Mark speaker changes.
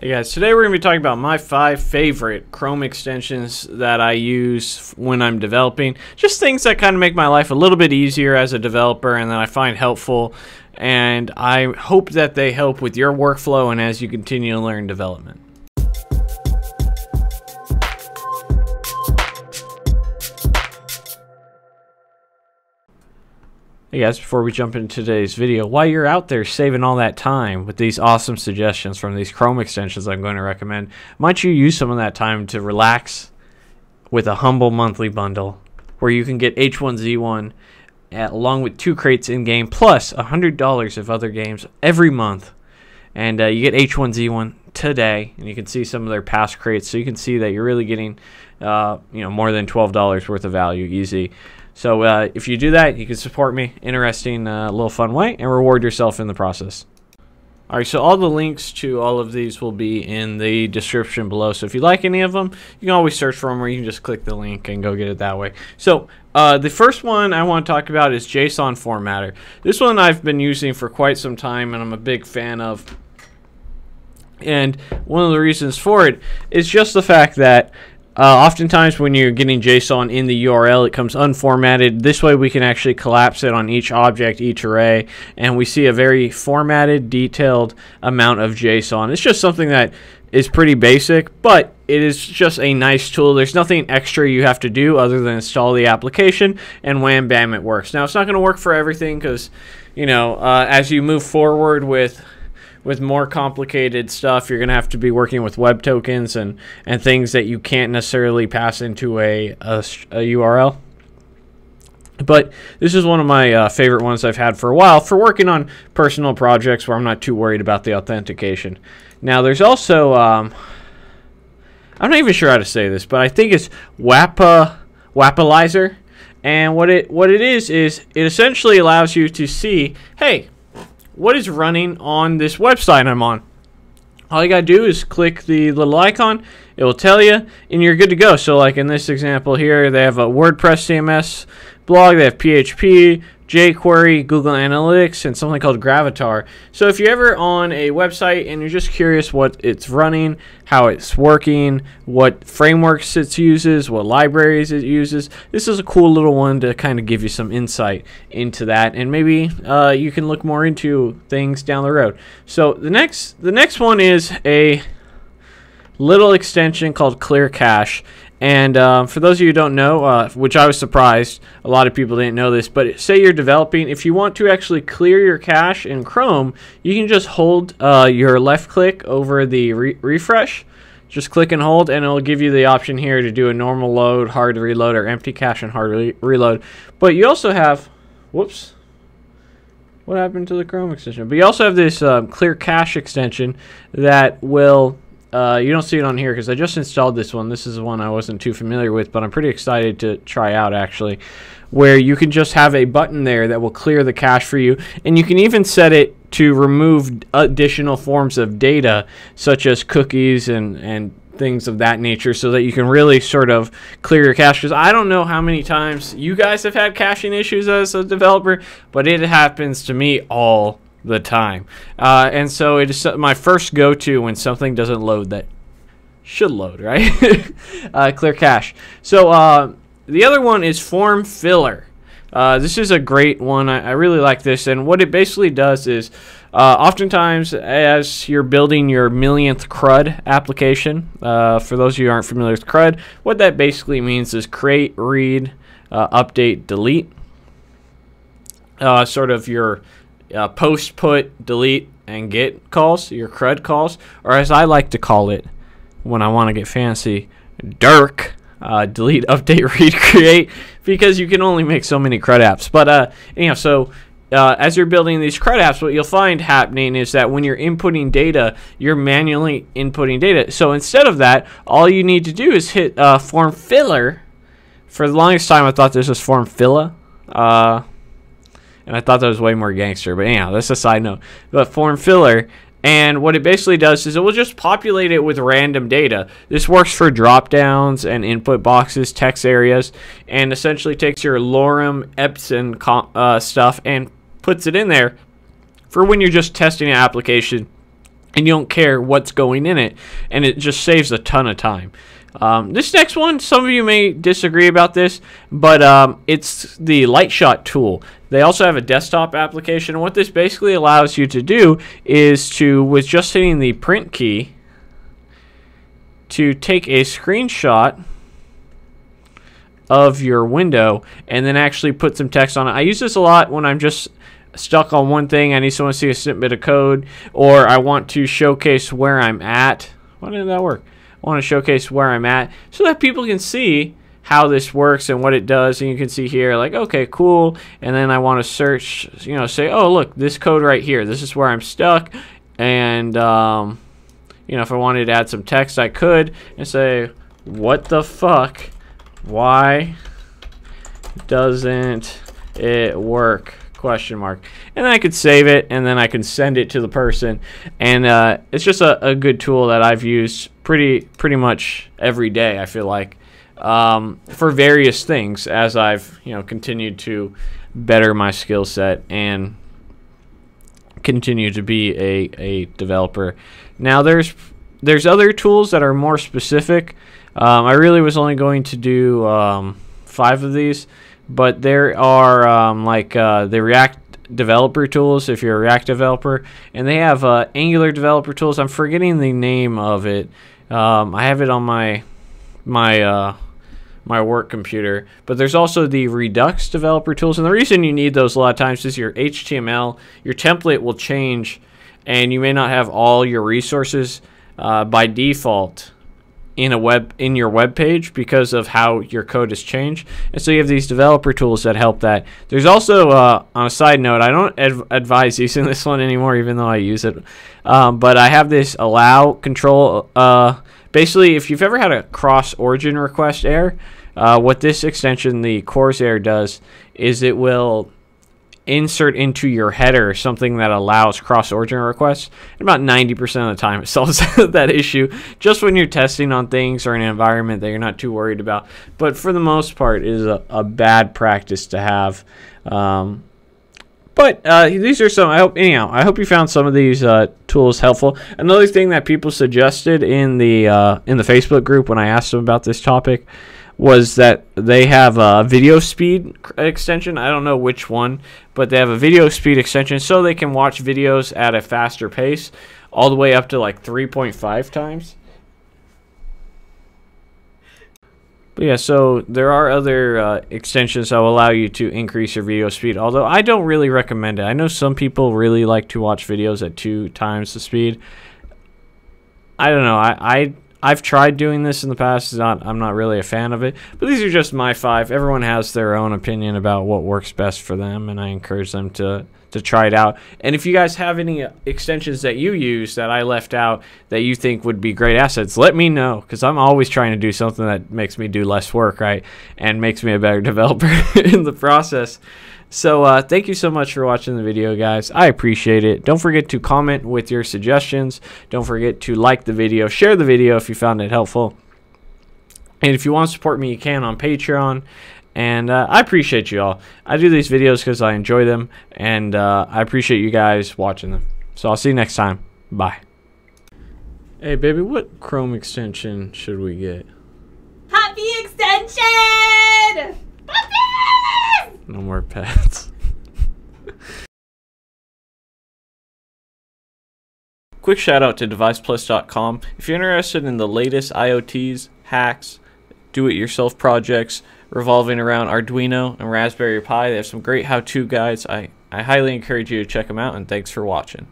Speaker 1: Hey guys, today we're going to be talking about my five favorite Chrome extensions that I use when I'm developing. Just things that kind of make my life a little bit easier as a developer and that I find helpful. And I hope that they help with your workflow and as you continue to learn development. Hey guys, before we jump into today's video, while you're out there saving all that time with these awesome suggestions from these Chrome extensions I'm going to recommend, might you use some of that time to relax with a humble monthly bundle where you can get H1Z1 at, along with two crates in game plus $100 of other games every month. And uh, you get H1Z1 today, and you can see some of their past crates, so you can see that you're really getting, uh, you know, more than $12 worth of value easy. So uh, if you do that, you can support me. Interesting, uh, little fun way, and reward yourself in the process. All right, so all the links to all of these will be in the description below. So if you like any of them, you can always search for them, or you can just click the link and go get it that way. So uh, the first one I want to talk about is JSON Formatter. This one I've been using for quite some time, and I'm a big fan of. And one of the reasons for it is just the fact that uh, oftentimes when you're getting JSON in the URL, it comes unformatted. This way we can actually collapse it on each object, each array, and we see a very formatted, detailed amount of JSON. It's just something that is pretty basic, but it is just a nice tool. There's nothing extra you have to do other than install the application, and wham bam, it works. Now, it's not going to work for everything because, you know, uh, as you move forward with with more complicated stuff, you're going to have to be working with web tokens and, and things that you can't necessarily pass into a, a, a URL. But this is one of my uh, favorite ones I've had for a while for working on personal projects where I'm not too worried about the authentication. Now, there's also, um, I'm not even sure how to say this, but I think it's Wappa, Wappalyzer. And what it what it is is it essentially allows you to see, hey, what is running on this website I'm on. All you gotta do is click the little icon, it will tell you, and you're good to go. So like in this example here, they have a WordPress CMS blog, they have PHP, jQuery, Google Analytics, and something called Gravatar. So if you're ever on a website and you're just curious what it's running, how it's working, what frameworks it uses, what libraries it uses, this is a cool little one to kind of give you some insight into that, and maybe uh, you can look more into things down the road. So the next, the next one is a little extension called Clear Cache. And uh, for those of you who don't know, uh, which I was surprised, a lot of people didn't know this, but say you're developing, if you want to actually clear your cache in Chrome, you can just hold uh, your left click over the re refresh. Just click and hold, and it'll give you the option here to do a normal load, hard reload, or empty cache and hard re reload. But you also have, whoops, what happened to the Chrome extension? But you also have this um, clear cache extension that will uh, you don't see it on here because I just installed this one. This is one I wasn't too familiar with, but I'm pretty excited to try out actually. Where you can just have a button there that will clear the cache for you, and you can even set it to remove additional forms of data, such as cookies and and things of that nature, so that you can really sort of clear your cache. Because I don't know how many times you guys have had caching issues as a developer, but it happens to me all the time. Uh, and so it is my first go-to when something doesn't load that should load, right? uh, clear cache. So uh, the other one is form filler. Uh, this is a great one. I, I, really like this. And what it basically does is, uh, oftentimes as you're building your millionth CRUD application, uh, for those of you who aren't familiar with CRUD, what that basically means is create, read, update, delete. sort of your uh, post, put, delete, and get calls, your CRUD calls, or as I like to call it when I want to get fancy, Dirk. Uh, delete, update, read, create, because you can only make so many CRUD apps. But uh, you know, so uh, as you're building these CRUD apps, what you'll find happening is that when you're inputting data, you're manually inputting data. So instead of that, all you need to do is hit uh, form filler. For the longest time, I thought this was form filler. And I thought that was way more gangster. But anyhow, that's a side note. But form filler, and what it basically does is it will just populate it with random data. This works for drop downs and input boxes, text areas, and essentially takes your lorem ipsum uh, stuff and puts it in there for when you're just testing an application and you don't care what's going in it, and it just saves a ton of time. Um, this next one, some of you may disagree about this, but um, it's the Lightshot tool. They also have a desktop application, what this basically allows you to do is to, with just hitting the print key, to take a screenshot of your window and then actually put some text on it. I use this a lot when I'm just stuck on one thing. I need someone to see a snippet of code, or I want to showcase where I'm at. Why didn't that work? I want to showcase where I'm at so that people can see how this works and what it does. And you can see here, like, okay, cool. And then I want to search, you know, say, oh, look, this code right here. This is where I'm stuck. And, um, you know, if I wanted to add some text, I could and say, what the fuck? Why doesn't it work? Question mark. And then I could save it and then I can send it to the person. And uh, it's just a, a, good tool that I've used pretty pretty much every day I feel like um, for various things as I've you know continued to better my skill set and continue to be a, a developer. Now there's there's other tools that are more specific. Um, I really was only going to do um, five of these but there are um, like uh, the React developer tools if you're a React developer, and they have uh, Angular developer tools. I'm forgetting the name of it. Um, I have it on my my uh, my work computer, but there's also the Redux developer tools, and the reason you need those a lot of times is your HTML, your template will change, and you may not have all your resources uh, by default in a web in your web page because of how your code has changed. And so you have these developer tools that help that. There's also uh, on a side note, I don't adv- advise using this one anymore, even though I use it. Um, but I have this allow control. Uh, basically, if you've ever had a cross origin request error, uh, what this extension, the Corsair, does is it will insert into your header something that allows cross origin requests. And about 90% of the time, it solves that issue just when you're testing on things or in an environment that you're not too worried about. But for the most part, is a, a bad practice to have. Um, but uh, these are some. I hope anyhow. I hope you found some of these uh, tools helpful. Another thing that people suggested in the uh, in the Facebook group when I asked them about this topic was that they have a video speed extension. I don't know which one, but they have a video speed extension so they can watch videos at a faster pace, all the way up to like 3.5 times. But yeah, so there are other uh, extensions that will allow you to increase your video speed, although I don't really recommend it. I know some people really like to watch videos at two times the speed. I don't know. I, I I've tried doing this in the past. Not, I'm not really a fan of it, but these are just my five. Everyone has their own opinion about what works best for them, and I encourage them to to try it out. And if you guys have any extensions that you use that I left out that you think would be great assets, let me know because I'm always trying to do something that makes me do less work, right, and makes me a better developer in the process. So uh, thank you so much for watching the video, guys. I appreciate it. Don't forget to comment with your suggestions. Don't forget to like the video, share the video if you found it helpful. And if you want to support me, you can on Patreon. And uh, I appreciate you all. I do these videos because I enjoy them, and uh, I appreciate you guys watching them. So I'll see you next time. Bye. Hey, baby, what Chrome extension should we get?
Speaker 2: Happy extension!
Speaker 1: No more pets. Quick shout out to DevicePlus.com. If you're interested in the latest IoTs, hacks, do it yourself projects revolving around Arduino and Raspberry Pi, they have some great how to guides. I, I highly encourage you to check them out, and thanks for watching.